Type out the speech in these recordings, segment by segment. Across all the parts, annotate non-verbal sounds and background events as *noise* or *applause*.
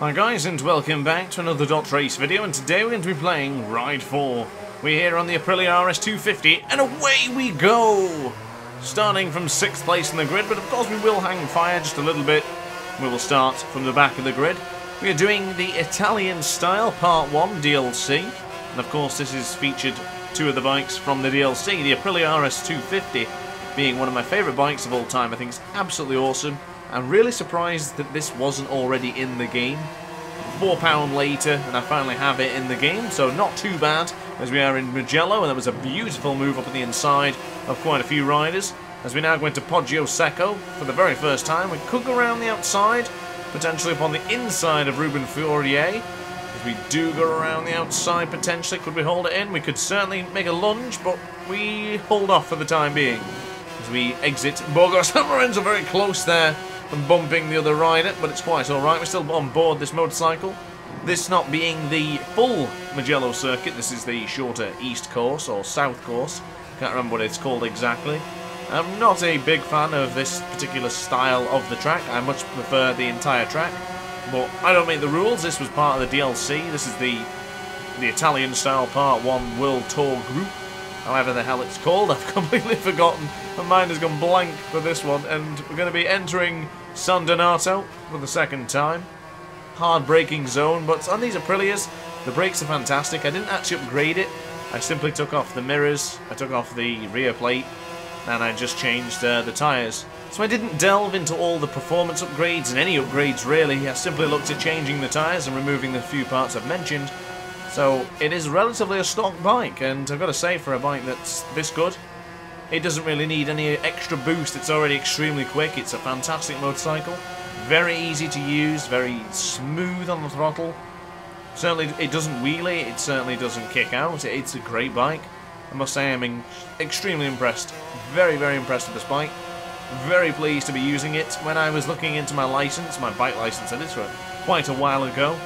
Hi guys and welcome back to another DrAce video and today we're going to be playing Ride 4. We're here on the Aprilia RS250 and away we go! Starting from 6th place in the grid but of course we will hang fire just a little bit. We will start from the back of the grid. We are doing the Italian style Part 1 DLC and of course this is featured two of the bikes from the DLC. The Aprilia RS250 being one of my favourite bikes of all time. I think it's absolutely awesome. I'm really surprised that this wasn't already in the game. Four pound later, and I finally have it in the game, so not too bad as we are in Mugello, and that was a beautiful move up on the inside of quite a few riders. As we now go into Poggio Secco for the very first time, we could go around the outside, potentially upon the inside of Ruben Fourier. If we do go around the outside potentially, could we hold it in? We could certainly make a lunge, but we hold off for the time being. As we exit Burgos, *laughs* Lorenzo very close there and bumping the other rider, but it's quite alright. We're still on board this motorcycle. This not being the full Mugello circuit, this is the shorter east course, or south course. Can't remember what it's called exactly. I'm not a big fan of this particular style of the track. I much prefer the entire track. But I don't make the rules. This was part of the DLC. This is the the Italian style Part 1 World Tour Group. However the hell it's called. I've *laughs* completely forgotten. My mind has gone blank for this one. And we're going to be entering San Donato for the second time. Hard braking zone, but on these Aprilias, the brakes are fantastic. I didn't actually upgrade it. I simply took off the mirrors, I took off the rear plate, and I just changed uh, the tyres. So I didn't delve into all the performance upgrades and any upgrades really. I simply looked at changing the tyres and removing the few parts I've mentioned. So it is relatively a stock bike, and I've got to say for a bike that's this good, it doesn't really need any extra boost, it's already extremely quick, it's a fantastic motorcycle. Very easy to use, very smooth on the throttle. Certainly it doesn't wheelie, it certainly doesn't kick out, it's a great bike. I must say I'm extremely impressed, very very impressed with this bike. Very pleased to be using it. When I was looking into my license, my bike license, I did for quite a while ago,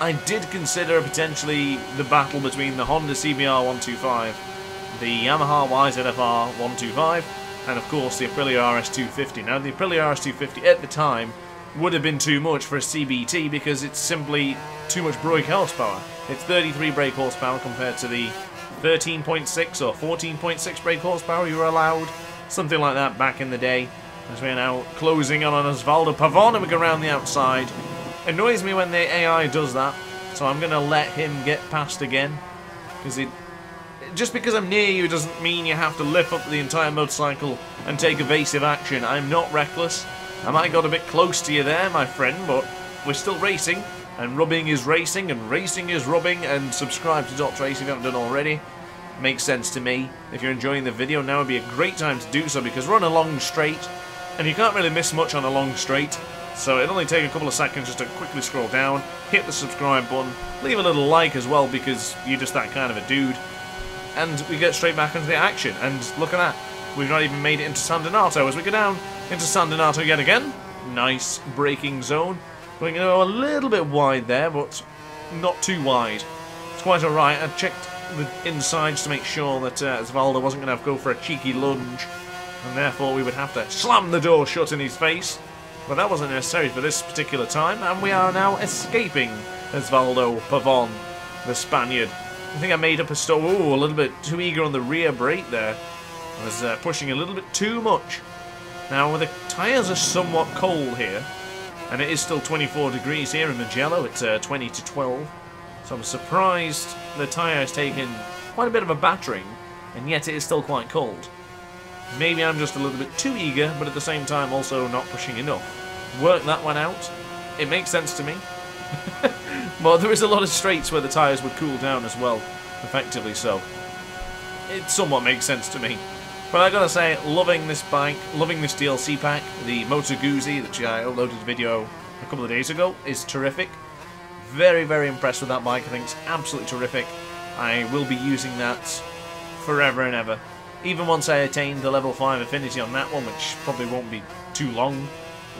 I did consider potentially the battle between the Honda CBR 125 the Yamaha YZF-R 125, and of course the Aprilia RS250. Now the Aprilia RS250 at the time would have been too much for a CBT because it's simply too much brake horsepower. It's 33 brake horsepower compared to the 13.6 or 14.6 brake horsepower you were allowed, something like that back in the day. As we're now closing on Osvaldo Pavon and we go around the outside. Annoys me when the AI does that, so I'm going to let him get past again because it just because I'm near you doesn't mean you have to lift up the entire motorcycle and take evasive action. I'm not reckless. I might got a bit close to you there, my friend, but we're still racing. And rubbing is racing, and racing is rubbing, and subscribe to DrAce if you haven't done already. Makes sense to me. If you're enjoying the video, now would be a great time to do so, because we're on a long straight, and you can't really miss much on a long straight. So it'll only take a couple of seconds just to quickly scroll down, hit the subscribe button, leave a little like as well, because you're just that kind of a dude and we get straight back into the action. And look at that. We've not even made it into San Donato as we go down into San Donato yet again. Nice braking zone. Going to go a little bit wide there, but not too wide. It's quite alright. I checked the insides to make sure that uh, Osvaldo wasn't going to go for a cheeky lunge, and therefore we would have to slam the door shut in his face. But that wasn't necessary for this particular time, and we are now escaping Osvaldo Pavon, the Spaniard. I think I made up a stall. Ooh, a little bit too eager on the rear brake there. I was uh, pushing a little bit too much. Now, the tyres are somewhat cold here, and it is still 24 degrees here in Mugello. It's uh, 20 to 12. So I'm surprised the tyre has taken quite a bit of a battering, and yet it is still quite cold. Maybe I'm just a little bit too eager, but at the same time also not pushing enough. Work that one out. It makes sense to me. *laughs* but there is a lot of straights where the tyres would cool down as well, effectively so. It somewhat makes sense to me. But I gotta say, loving this bike, loving this DLC pack, the Moto Guzzi that I uploaded a video a couple of days ago, is terrific. Very, very impressed with that bike. I think it's absolutely terrific. I will be using that forever and ever. Even once I attain the level 5 affinity on that one, which probably won't be too long,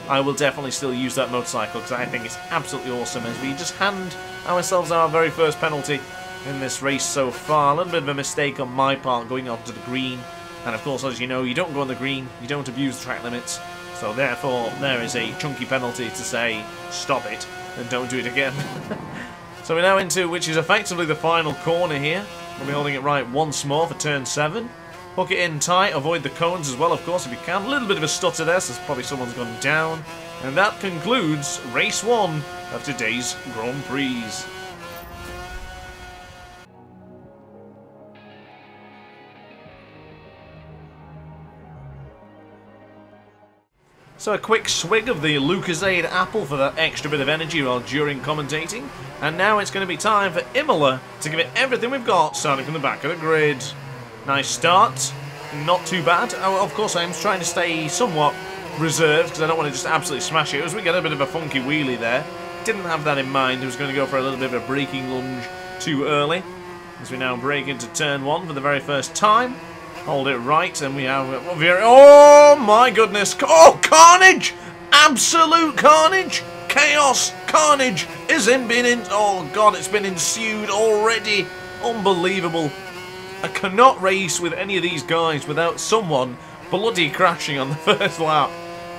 I will definitely still use that motorcycle because I think it's absolutely awesome as we just hand ourselves our very first penalty in this race so far. A little bit of a mistake on my part going onto the green. And of course, as you know, you don't go on the green, you don't abuse the track limits. So therefore, there is a chunky penalty to say, stop it, and don't do it again. *laughs* so we're now into, which is effectively the final corner here. We'll be holding it right once more for turn 7. Hook it in tight, avoid the cones as well, of course, if you can. A little bit of a stutter there, so probably someone's gone down. And that concludes race 1 of today's Grand Prix. So a quick swig of the Lucozade apple for that extra bit of energy while during commentating. And now it's going to be time for Imola to give it everything we've got, starting from the back of the grid. Nice start. Not too bad. Oh, of course, I'm trying to stay somewhat reserved because I don't want to just absolutely smash it. As we get a bit of a funky wheelie there. Didn't have that in mind. I was going to go for a little bit of a braking lunge too early. As we now break into turn one for the very first time. Hold it right, and we have... Oh, oh my goodness. Oh, carnage! Absolute carnage! Chaos! Carnage is in in... Oh, God, it's been ensued already. Unbelievable. I cannot race with any of these guys without someone bloody crashing on the *laughs* first lap.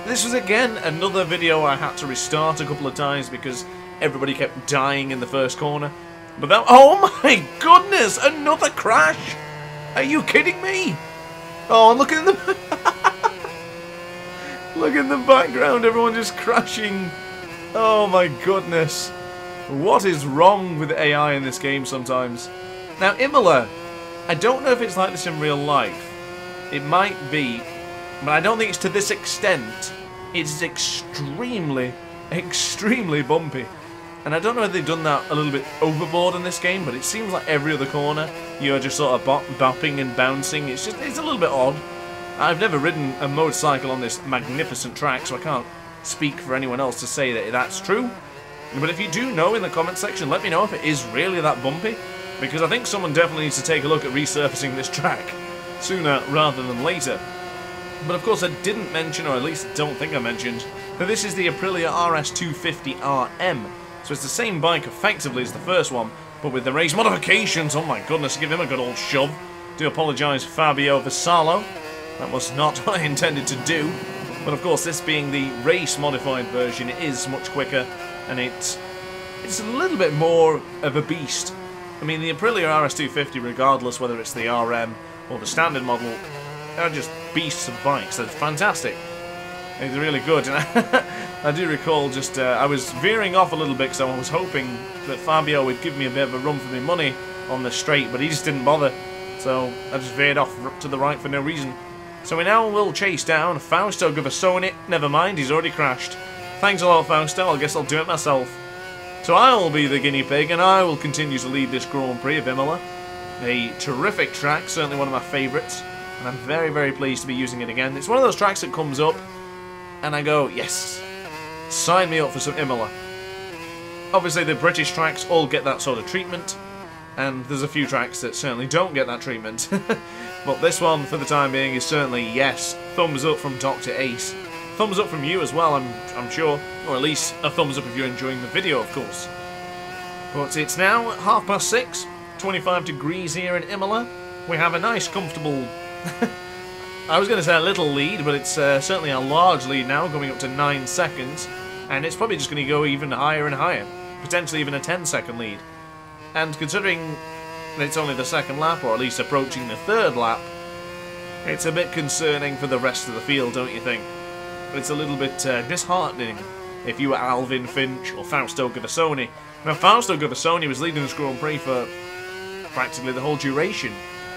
This was, again, another video I had to restart a couple of times because everybody kept dying in the first corner. But that... *laughs* Oh, my goodness! Another crash! Are you kidding me? Oh, look at the *laughs* look in the background. Everyone just crashing. Oh my goodness. What is wrong with AI in this game sometimes? Now, Imola, I don't know if it's like this in real life. It might be, but I don't think it's to this extent. It's extremely, extremely bumpy. And I don't know if they've done that a little bit overboard in this game, but it seems like every other corner you're just sort of bop bopping and bouncing. It's just it's a little bit odd. I've never ridden a motorcycle on this magnificent track, so I can't speak for anyone else to say that that's true. But if you do know in the comment section, let me know if it is really that bumpy, because I think someone definitely needs to take a look at resurfacing this track sooner rather than later. But of course I didn't mention, or at least don't think I mentioned, that this is the Aprilia RS250RM, so it's the same bike effectively as the first one, but with the race modifications. Oh my goodness, give him a good old shove. Do apologise, Fabio Vassallo. That was not *laughs* what I intended to do. But of course, this being the race modified version, is much quicker, and it's it's a little bit more of a beast. I mean, the Aprilia RS250, regardless whether it's the RM or the standard model, they're just beasts of bikes. They're fantastic. It's really good. And *laughs* I do recall just, uh, I was veering off a little bit because I was hoping that Fabio would give me a bit of a run for my money on the straight, but he just didn't bother. So I just veered off to the right for no reason. So we now will chase down Fausto Gavassoni. Never mind, he's already crashed. Thanks a lot, Fausto. I guess I'll do it myself. So I will be the guinea pig, and I will continue to lead this Grand Prix of Imola. A terrific track, certainly one of my favourites, and I'm very, very pleased to be using it again. It's one of those tracks that comes up, and I go, yes, sign me up for some Imola. Obviously the British tracks all get that sort of treatment, and there's a few tracks that certainly don't get that treatment. *laughs* but this one, for the time being, is certainly yes. Thumbs up from Dr. Ace. Thumbs up from you as well, I'm, I'm sure. Or at least a thumbs up if you're enjoying the video, of course. But it's now half past six, 25 degrees here in Imola. We have a nice, comfortable *laughs* I was going to say a little lead, but it's uh, certainly a large lead now, going up to 9 seconds. And it's probably just going to go even higher and higher. Potentially even a 10 second lead. And considering it's only the second lap, or at least approaching the third lap, it's a bit concerning for the rest of the field, don't you think? It's a little bit uh, disheartening if you were Alvin Finch or Fausto Gavassoni. Now, Fausto Gavassoni was leading this Grand Prix for practically the whole duration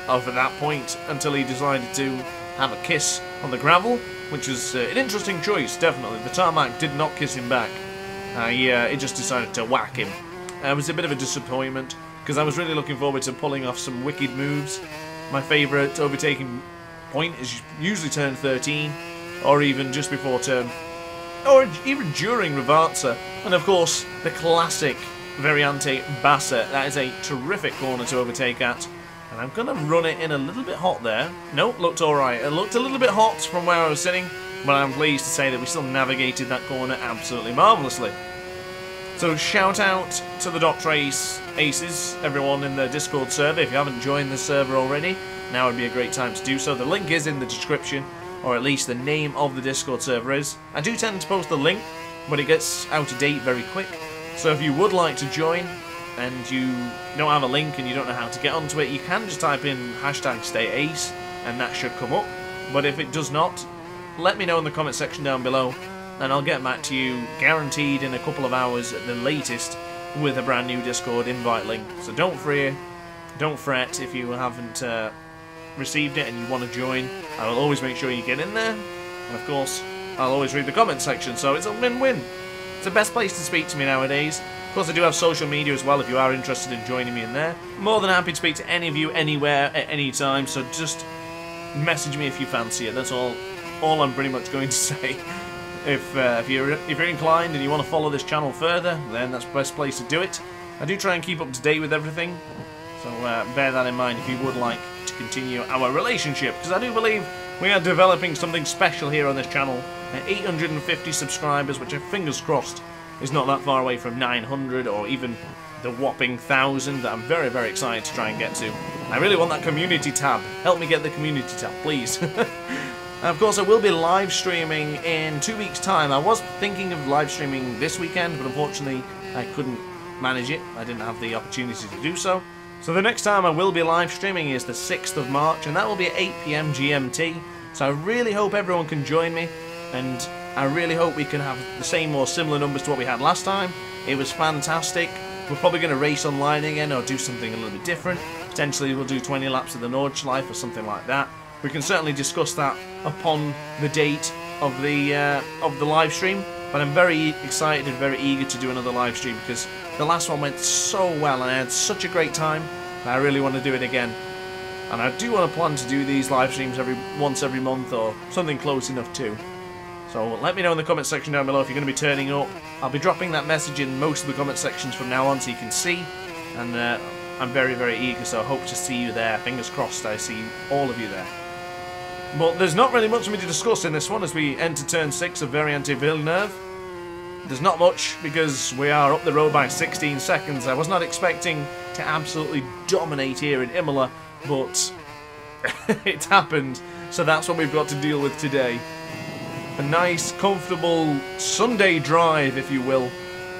of that point until he decided to have a kiss on the gravel, which was uh, an interesting choice, definitely. The tarmac did not kiss him back. Uh, yeah, it just decided to whack him. Uh, it was a bit of a disappointment, because I was really looking forward to pulling off some wicked moves. My favourite overtaking point is usually turn 13, or even just before turn... or even during Rivazza. And of course, the classic Variante Bassa. That is a terrific corner to overtake at. And I'm going to run it in a little bit hot there. Nope, looked alright. It looked a little bit hot from where I was sitting, but I'm pleased to say that we still navigated that corner absolutely marvellously. So shout out to the DrAce Aces, everyone in the Discord server. If you haven't joined the server already, now would be a great time to do so. The link is in the description. Or at least the name of the Discord server is. I do tend to post the link, but it gets out of date very quick. So if you would like to join, and you don't have a link and you don't know how to get onto it, you can just type in hashtag StayAce, and that should come up. But if it does not, let me know in the comment section down below, and I'll get back to you, guaranteed in a couple of hours at the latest, with a brand new Discord invite link. So don't fear, don't fret if you haven't uh, received it and you want to join. I will always make sure you get in there, and of course, I'll always read the comment section, so it's a win-win. It's the best place to speak to me nowadays. Of course, I do have social media as well if you are interested in joining me in there. More than happy to speak to any of you anywhere at any time, so just message me if you fancy it. That's all all I'm pretty much going to *laughs* say. If, uh, if, you're, if you're inclined and you want to follow this channel further, then that's the best place to do it. I do try and keep up to date with everything, so uh, bear that in mind if you would like to continue our relationship, because I do believe we are developing something special here on this channel. Uh, At 850 subscribers, which, I fingers crossed, is not that far away from 900 or even the whopping 1000 that I'm very, very excited to try and get to. I really want that community tab. Help me get the community tab, please. *laughs* of course, I will be live streaming in two weeks' time. I was thinking of live streaming this weekend, but unfortunately, I couldn't manage it. I didn't have the opportunity to do so. So the next time I will be live streaming is the 6th of March, and that will be at 8pm GMT. So I really hope everyone can join me, and I really hope we can have the same or similar numbers to what we had last time. It was fantastic. We're probably going to race online again or do something a little bit different. Potentially we'll do 20 laps of the Nordschleife or something like that. We can certainly discuss that upon the date of the uh, of the live stream. But I'm very excited and very eager to do another live stream because the last one went so well and I had such a great time. I really want to do it again. And I do want to plan to do these live streams every once every month or something close enough too. So let me know in the comment section down below if you're going to be turning up. I'll be dropping that message in most of the comment sections from now on so you can see. And uh, I'm very, very eager, so I hope to see you there. Fingers crossed I see all of you there. But there's not really much for me to discuss in this one as we enter turn 6 of Variante Villeneuve. There's not much because we are up the road by 16 seconds. I was not expecting to absolutely dominate here in Imola, but *laughs* it happened. So that's what we've got to deal with today. A nice, comfortable Sunday drive, if you will.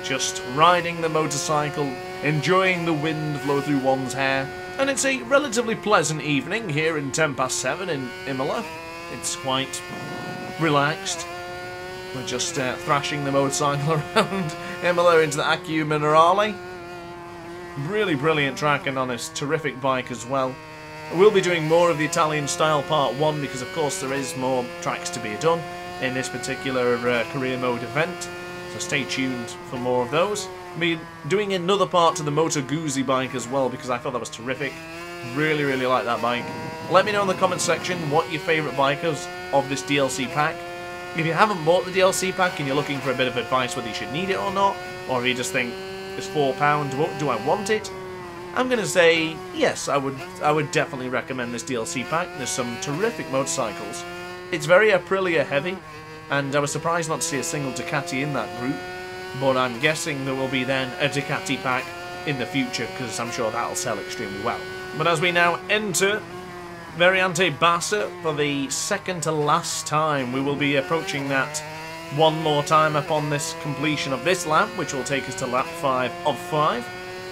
Just riding the motorcycle, enjoying the wind blow through one's hair. And it's a relatively pleasant evening here in 10 past 7 in Imola. It's quite relaxed. We're just uh, thrashing the motorcycle *laughs* around Imola into the Acque Minerali. Really brilliant track and on this terrific bike as well. We'll be doing more of the Italian style part 1 because of course there is more tracks to be done in this particular uh, career mode event. So stay tuned for more of those. I'll be doing another part to the Moto Guzzi bike as well because I thought that was terrific. Really, really like that bike. Let me know in the comment section what your favourite bikers of this DLC pack. If you haven't bought the DLC pack and you're looking for a bit of advice whether you should need it or not, or if you just think it's £4, do I want it? I'm gonna say yes, I would I would definitely recommend this DLC pack. There's some terrific motorcycles. It's very Aprilia heavy, and I was surprised not to see a single Ducati in that group, but I'm guessing there will be then a Ducati pack in the future, because I'm sure that'll sell extremely well. But as we now enter Variante Bassa for the second to last time, we will be approaching that one more time upon this completion of this lap, which will take us to lap 5 of 5.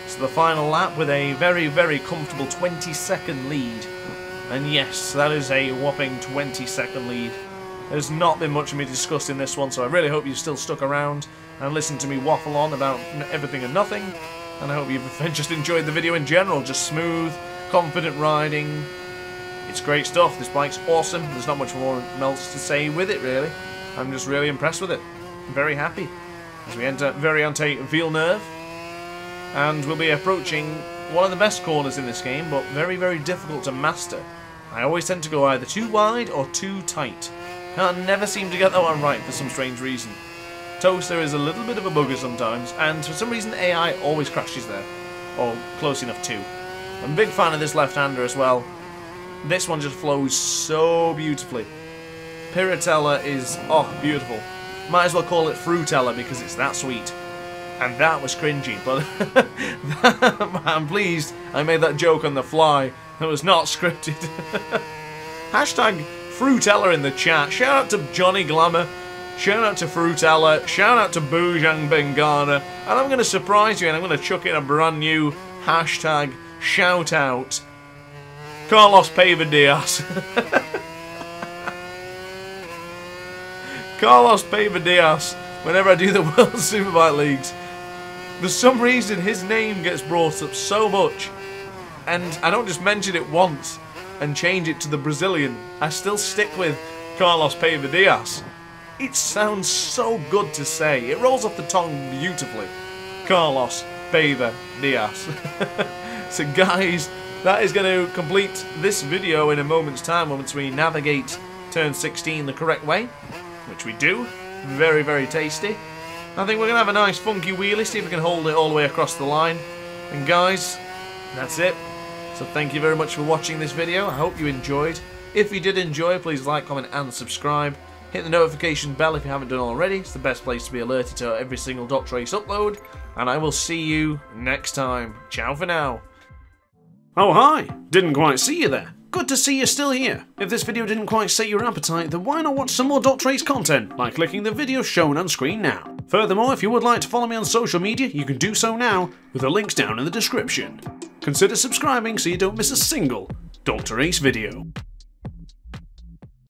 So the final lap with a very, very comfortable 20 second lead and yes, that is a whopping 20 second lead. There's not been much of me discussed in this one, so I really hope you've still stuck around and listened to me waffle on about everything and nothing. And I hope you've *laughs* just enjoyed the video in general. Just smooth, confident riding. It's great stuff. This bike's awesome. There's not much more else to say with it, really. I'm just really impressed with it. I'm very happy. As we enter Variante Villeneuve. And we'll be approaching one of the best corners in this game, but very, very difficult to master. I always tend to go either too wide or too tight. I never seem to get that one right for some strange reason. Tosa is a little bit of a bugger sometimes, and for some reason AI always crashes there. Or close enough to. I'm a big fan of this left-hander as well. This one just flows so beautifully. Piratella is, oh, beautiful. Might as well call it Fruitella because it's that sweet. And that was cringy, but *laughs* I'm pleased I made that joke on the fly that was not *laughs* scripted. *laughs* Hashtag Fruitella in the chat. Shout out to Johnny Glamour. Shout out to Fruitella. Shout out to Boojang Bengana. And I'm going to surprise you and I'm going to chuck in a brand new hashtag shout out. Carlos Pava Diaz. Carlos Pava Diaz. Whenever I do the *laughs* World Superbike Leagues, for some reason his name gets brought up so much. And I don't just mention it once and change it to the Brazilian. I still stick with Carlos Pava Diaz. It sounds so good to say. It rolls off the tongue beautifully. Carlos Pava Diaz. *laughs* so guys, that is going to complete this video in a moment's time once we navigate turn 16 the correct way, which we do. Very, very tasty. I think we're going to have a nice funky wheelie, see if we can hold it all the way across the line. And guys, that's it. So thank you very much for watching this video. I hope you enjoyed. If you did enjoy, please like, comment and subscribe. Hit the notification bell if you haven't done already. It's the best place to be alerted to every single DrAce upload. And I will see you next time. Ciao for now. Oh hi! Didn't quite see you there. Good to see you're still here. If this video didn't quite set your appetite, then why not watch some more DrAce content by clicking the video shown on screen now. Furthermore, if you would like to follow me on social media, you can do so now with the links down in the description. Consider subscribing so you don't miss a single Dr. Race video.